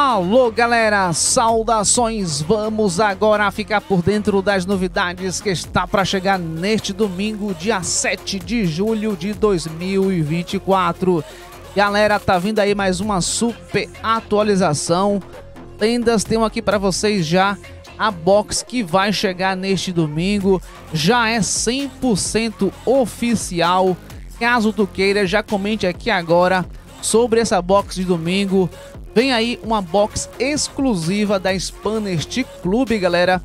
Alô galera, saudações! Vamos agora ficar por dentro das novidades que está para chegar neste domingo, dia 7 de julho de 2024. Galera, tá vindo aí mais uma super atualização. Lendas, tenho aqui para vocês já a box que vai chegar neste domingo. Já é 100% oficial. Caso tu queira, já comente aqui agora sobre essa box de domingo. Vem aí uma box exclusiva da Spanest Clube, galera,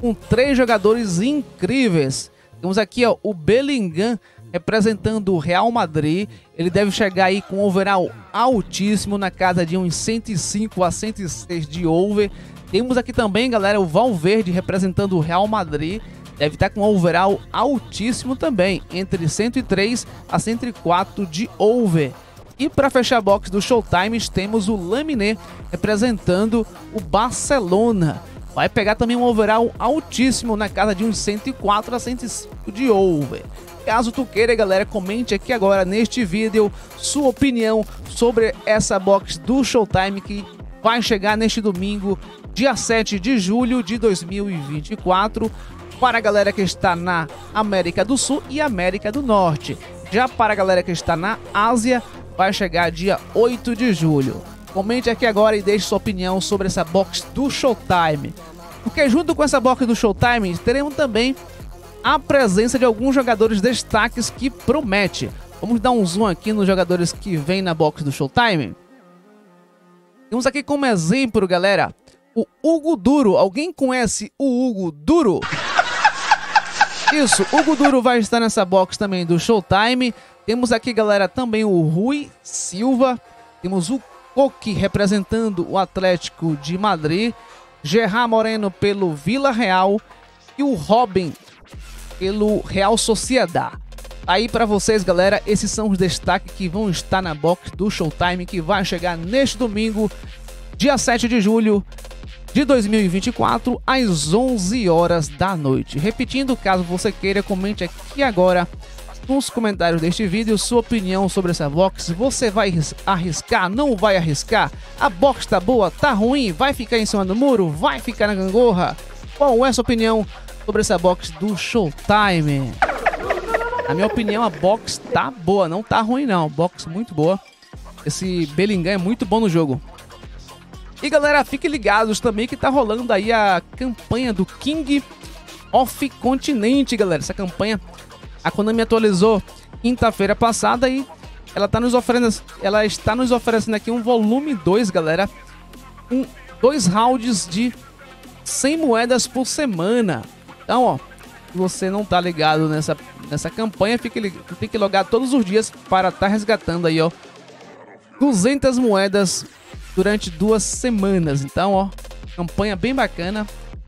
com três jogadores incríveis. Temos aqui ó, o Bellingham representando o Real Madrid. Ele deve chegar aí com um overall altíssimo na casa de uns 105 a 106 de over. Temos aqui também, galera, o Valverde representando o Real Madrid. Deve estar com um overall altíssimo também, entre 103 a 104 de over. E para fechar a box do Showtime, temos o Laminé representando o Barcelona. Vai pegar também um overall altíssimo na casa de uns 104 a 105 de over. Caso tu queira, galera, comente aqui agora neste vídeo sua opinião sobre essa box do Showtime que vai chegar neste domingo, dia 7 de julho de 2024, para a galera que está na América do Sul e América do Norte. Já para a galera que está na Ásia, vai chegar dia 8 de julho. Comente aqui agora e deixe sua opinião sobre essa box do Showtime. Porque junto com essa box do Showtime, teremos também a presença de alguns jogadores destaques que promete. Vamos dar um zoom aqui nos jogadores que vem na box do Showtime. Temos aqui como exemplo, galera, o Hugo Duro. Alguém conhece o Hugo Duro? Isso, Hugo Duro vai estar nessa box também do Showtime. Temos aqui, galera, também o Rui Silva. Temos o Coque representando o Atlético de Madrid. Gerard Moreno pelo Vila Real. E o Robin pelo Real Sociedad. Aí para vocês, galera, esses são os destaques que vão estar na box do Showtime que vai chegar neste domingo, dia 7 de julho de 2024, às 11 horas da noite. Repetindo, caso você queira, comente aqui agora nos comentários deste vídeo sua opinião sobre essa box. Você vai arriscar? Não vai arriscar? A box tá boa? Tá ruim? Vai ficar em cima do muro? Vai ficar na gangorra? Qual é a sua opinião sobre essa box do Showtime? Na minha opinião, a box tá boa, não tá ruim não. Box muito boa. Esse Bellingham é muito bom no jogo. E galera, fiquem ligados também que tá rolando aí a campanha do King of Continente, galera. Essa campanha a Konami atualizou quinta-feira passada e ela, tá nos oferecendo, ela está nos oferecendo aqui um volume 2, galera. Um, dois rounds de 100 moedas por semana. Então, ó, se você não tá ligado nessa, nessa campanha, fique, tem que logar todos os dias para estar tá resgatando aí, ó, 200 moedas durante duas semanas. Então, ó, campanha bem bacana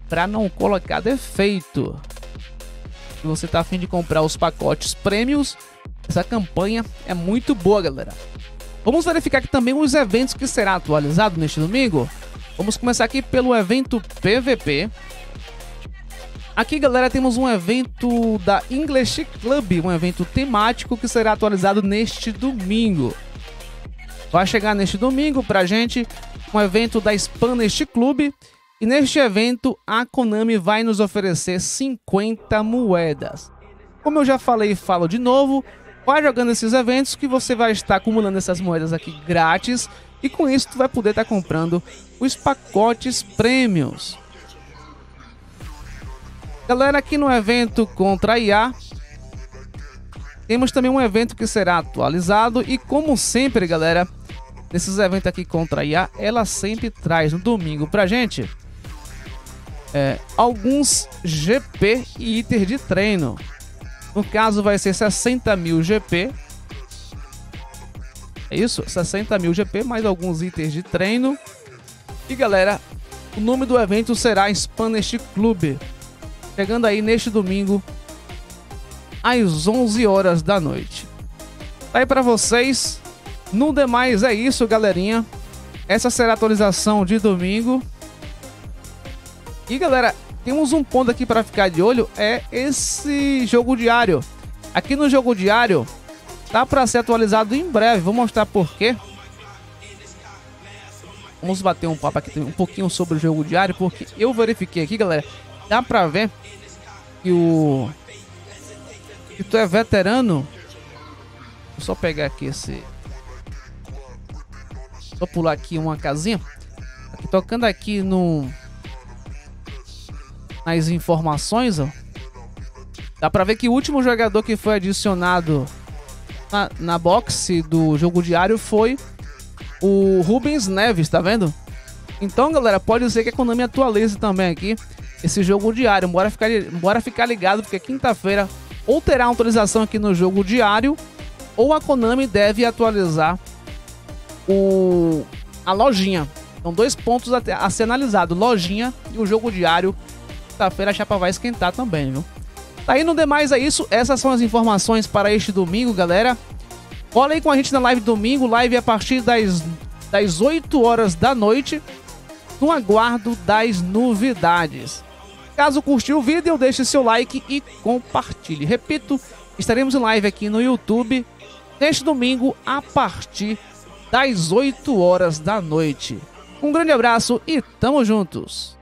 para não colocar defeito se você está afim de comprar os pacotes prêmios, essa campanha é muito boa, galera. Vamos verificar aqui também os eventos que será atualizado neste domingo. Vamos começar aqui pelo evento PVP. Aqui, galera, temos um evento da English Club, um evento temático que será atualizado neste domingo. Vai chegar neste domingo pra gente um evento da Spanish Club e neste evento, a Konami vai nos oferecer 50 moedas. Como eu já falei e falo de novo, vai jogando esses eventos que você vai estar acumulando essas moedas aqui grátis e com isso tu vai poder estar comprando os pacotes prêmios. Galera, aqui no evento contra a IA, temos também um evento que será atualizado e como sempre, galera, nesses eventos aqui contra a IA, ela sempre traz no domingo pra gente é, alguns GP e itens de treino. No caso, vai ser 60 mil GP. É isso? 60 mil GP, mais alguns itens de treino. E galera, o nome do evento será Spanish Club. Chegando aí neste domingo, às 11 horas da noite. Tá aí para vocês. No demais é isso, galerinha. Essa será a atualização de domingo. E galera, temos um ponto aqui para ficar de olho, é esse jogo diário. Aqui no jogo diário, tá para ser atualizado em breve, vou mostrar por quê. Vamos bater um papo aqui um pouquinho sobre o jogo diário, porque eu verifiquei aqui, galera, dá pra ver que o... que tu é veterano. Vou só pegar aqui esse... Só pular aqui uma casinha. Aqui, tocando aqui no... Nas informações, ó. Dá pra ver que o último jogador que foi adicionado na, na box do jogo diário foi o Rubens Neves, tá vendo? Então, galera, pode ser que a Konami atualize também aqui esse jogo diário. Bora ficar, bora ficar ligado, porque quinta-feira ou terá atualização aqui no jogo diário, ou a Konami deve atualizar o, a lojinha. Então, dois pontos a, a ser analisado: lojinha e o jogo diário. Quinta-feira a chapa vai esquentar também, viu? Tá aí no demais é isso. Essas são as informações para este domingo, galera. Cola aí com a gente na live domingo, live a partir das, das 8 horas da noite, no aguardo das novidades. Caso curtiu o vídeo, deixe seu like e compartilhe. Repito, estaremos em live aqui no YouTube neste domingo a partir das 8 horas da noite. Um grande abraço e tamo juntos!